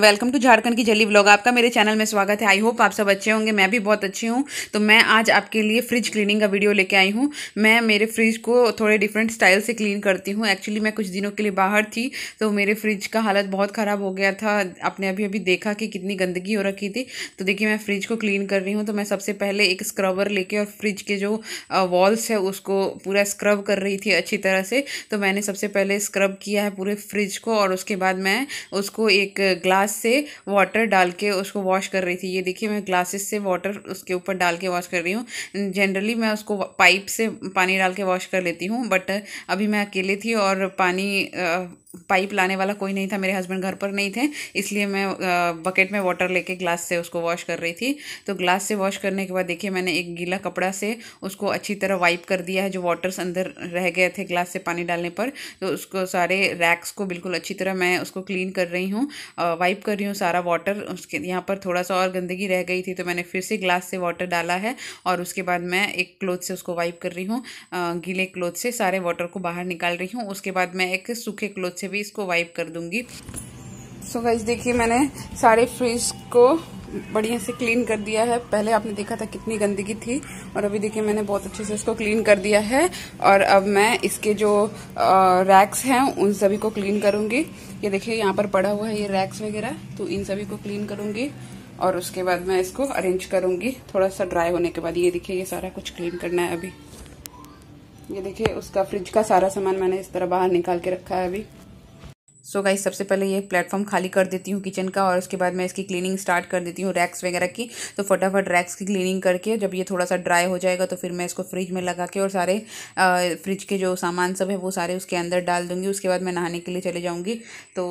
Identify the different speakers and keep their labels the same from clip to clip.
Speaker 1: Welcome to Jharkhand की जली blog आपका मेरे चैनल में स्वागत है। आई होप आप सब अच्छे होंगे। मैं भी बहुत अच्छी हूँ। तो मैं आज आपके लिए फ्रिज क्लीनिंग का वीडियो लेके आई हूँ। मैं मेरे फ्रिज को थोड़े डिफरेंट स्टाइल से क्लीन करती हूँ। एक्चुअली मैं कुछ दिनों के लिए बाहर थी तो मेरे फ्रिज का हालत बहुत ख़राब हो गया था। आपने अभी अभी देखा कि कितनी गंदगी हो रखी थी। तो देखिए, मैं फ्रिज को क्लीन कर रही हूँ। तो मैं सबसे पहले एक स्क्रबर लेके और फ्रिज के जो वॉल्स है, उसको पूरा स्क्रब कर रही थी अच्छी तरह से। तो मैंने सबसे पहले स्क्रब किया है पूरे फ्रिज को और उसके बाद मैं उसको एक ग्लास से वाटर डाल के उसको वॉश कर रही थी। ये देखिए, मैं ग्लासेस से वाटर उसके ऊपर डाल के वॉश कर रही हूँ। जनरली मैं उसको पाइप से पानी डाल के वॉश कर लेती हूँ बट अभी मैं अकेले थी और पानी पाइप लाने वाला कोई नहीं था, मेरे हस्बैंड घर पर नहीं थे, इसलिए मैं बकेट में वाटर लेके ग्लास से उसको वॉश कर रही थी। तो ग्लास से वॉश करने के बाद देखिए मैंने एक गीला कपड़ा से उसको अच्छी तरह वाइप कर दिया है, जो वाटर्स अंदर रह गए थे ग्लास से पानी डालने पर। तो उसको सारे रैक्स को बिल्कुल अच्छी तरह मैं उसको क्लीन कर रही हूँ वाइप कर रही हूँ सारा वाटर उसके, यहाँ पर थोड़ा सा और गंदगी रह गई थी तो मैंने फिर से ग्लास से वाटर डाला है और उसके बाद मैं एक क्लोथ से उसको वाइप कर रही हूँ गीले क्लोथ से सारे वाटर को बाहर निकाल रही हूँ। उसके बाद मैं एक सूखे क्लोथ से भी इसको वाइप कर दूँगी। सो गाइज़ देखिए मैंने सारे फ्रिज को बढ़िया से क्लीन कर दिया है। पहले आपने देखा था कितनी गंदगी थी और अभी देखिए मैंने बहुत अच्छे से इसको क्लीन कर दिया है। और अब मैं इसके जो रैक्स हैं, उन सभी को क्लीन करूँगी। ये देखिए यहाँ पर पड़ा हुआ है ये रैक्स वगैरह तो इन सभी को क्लीन करूँगी और उसके बाद मैं इसको अरेंज करूँगी। थोड़ा सा ड्राई होने के बाद ये देखिए ये सारा कुछ क्लीन करना है अभी। ये देखिए उसका फ्रिज का सारा सामान मैंने इस तरह बाहर निकाल के रखा है अभी। सो गाइस सबसे पहले ये प्लेटफॉर्म खाली कर देती हूँ किचन का और उसके बाद मैं इसकी क्लीनिंग स्टार्ट कर देती हूँ रैक्स वगैरह की। तो फटाफट रैक्स की क्लीनिंग करके जब ये थोड़ा सा ड्राई हो जाएगा तो फिर मैं इसको फ्रिज में लगा के और सारे फ्रिज के जो सामान सब है वो सारे उसके अंदर डाल दूँगी। उसके बाद मैं नहाने के लिए चले जाऊँगी। तो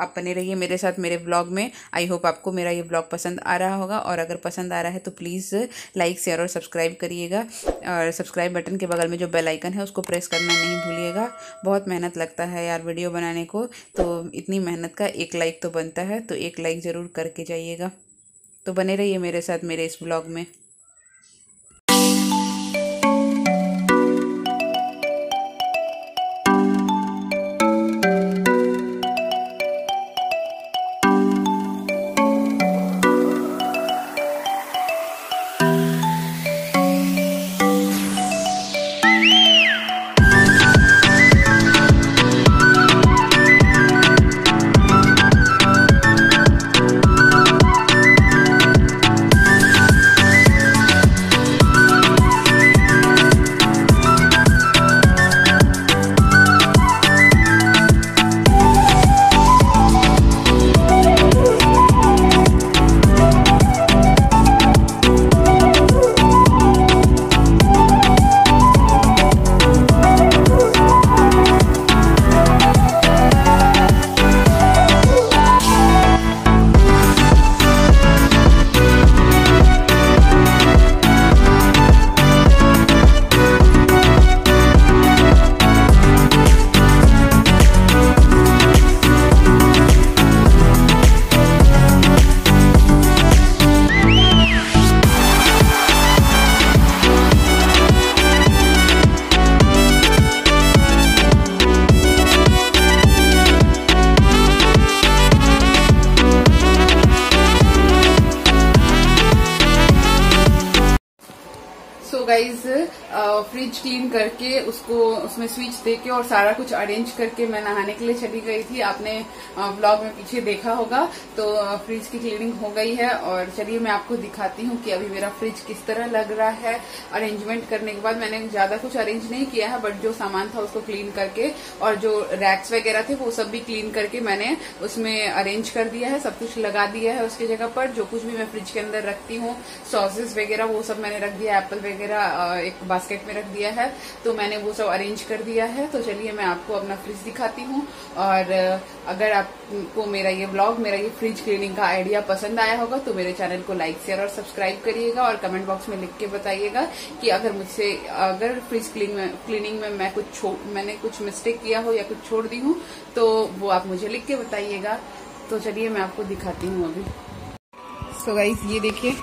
Speaker 1: आप बने रहिए मेरे साथ मेरे ब्लॉग में। आई होप आपको मेरा ये ब्लॉग पसंद आ रहा होगा और अगर पसंद आ रहा है तो प्लीज़ लाइक शेयर और सब्सक्राइब करिएगा। और सब्सक्राइब बटन के बगल में जो बेलाइकन है उसको प्रेस करना नहीं भूलिएगा। बहुत मेहनत लगता है यार वीडियो बनाने को। तो इतनी मेहनत का एक लाइक तो बनता है तो एक लाइक ज़रूर करके जाइएगा। तो बने रहिए मेरे साथ मेरे इस ब्लॉग में। गाइज़ फ्रिज क्लीन करके उसको, उसमें स्विच देके और सारा कुछ अरेंज करके मैं नहाने के लिए चली गई थी। आपने ब्लॉग में पीछे देखा होगा। तो फ्रिज की क्लीनिंग हो गई है और चलिए मैं आपको दिखाती हूँ कि अभी मेरा फ्रिज किस तरह लग रहा है। अरेंजमेंट करने के बाद मैंने ज़्यादा कुछ अरेंज नहीं किया है बट जो सामान था उसको क्लीन करके और जो रैक्स वगैरह थे वो सब भी क्लीन करके मैंने उसमें अरेंज कर दिया है, सब कुछ लगा दिया है उसकी जगह पर। जो कुछ भी मैं फ्रिज के अंदर रखती हूँ सॉसेस वगैरह वो सब मैंने रख दिया एप्पल वगैरह एक बास्केट में रख दिया है। तो मैंने वो सब अरेंज कर दिया है। तो चलिए मैं आपको अपना फ्रिज दिखाती हूँ। और अगर आपको मेरा ये ब्लॉग मेरा ये फ्रिज क्लीनिंग का आइडिया पसंद आया होगा तो मेरे चैनल को लाइक शेयर और सब्सक्राइब करिएगा और कमेंट बॉक्स में लिख के बताइएगा कि अगर मुझसे, अगर फ्रिज क्लीनिंग में मैं कुछ मैंने कुछ मिस्टेक किया हो या कुछ छोड़ दी हूँ तो वो आप मुझे लिख के बताइएगा। तो चलिए मैं आपको दिखाती हूँ अभी। सो so गाइस ये देखिए,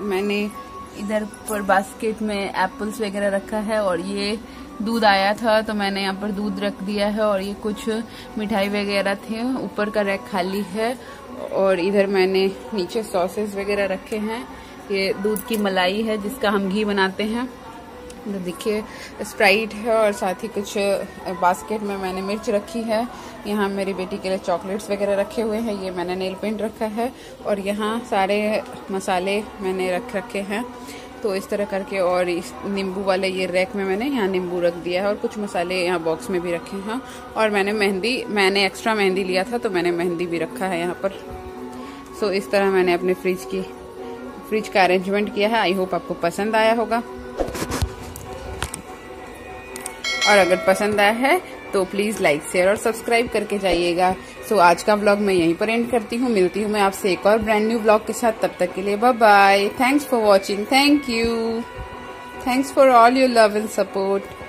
Speaker 1: मैंने इधर पर बास्केट में एप्पल्स वगैरह रखा है और ये दूध आया था तो मैंने यहाँ पर दूध रख दिया है और ये कुछ मिठाई वगैरह थे, ऊपर का रैक खाली है और इधर मैंने नीचे सॉसेस वगैरह रखे हैं। ये दूध की मलाई है जिसका हम घी बनाते हैं। देखिए स्प्राइट है और साथ ही कुछ बास्केट में मैंने मिर्च रखी है। यहाँ मेरी बेटी के लिए चॉकलेट्स वगैरह रखे हुए हैं। ये मैंने नेल पेंट रखा है और यहाँ सारे मसाले मैंने रख रखे हैं। तो इस तरह करके और इस नींबू वाले ये रैक में मैंने यहाँ नींबू रख दिया है और कुछ मसाले यहाँ बॉक्स में भी रखे हैं। और मैंने मेहंदी, मैंने एक्स्ट्रा मेहंदी लिया था तो मैंने मेहंदी भी रखा है यहाँ पर। सो इस तरह मैंने अपने फ्रिज की फ्रिज का अरेंजमेंट किया है। आई होप आपको पसंद आया होगा। और अगर पसंद आया है तो प्लीज़ लाइक शेयर और सब्सक्राइब करके जाइएगा। सो आज का ब्लॉग मैं यहीं पर एंड करती हूँ। मिलती हूँ मैं आपसे एक और ब्रांड न्यू ब्लॉग के साथ। तब तक के लिए bye bye thanks for watching thank you thanks for all your love and support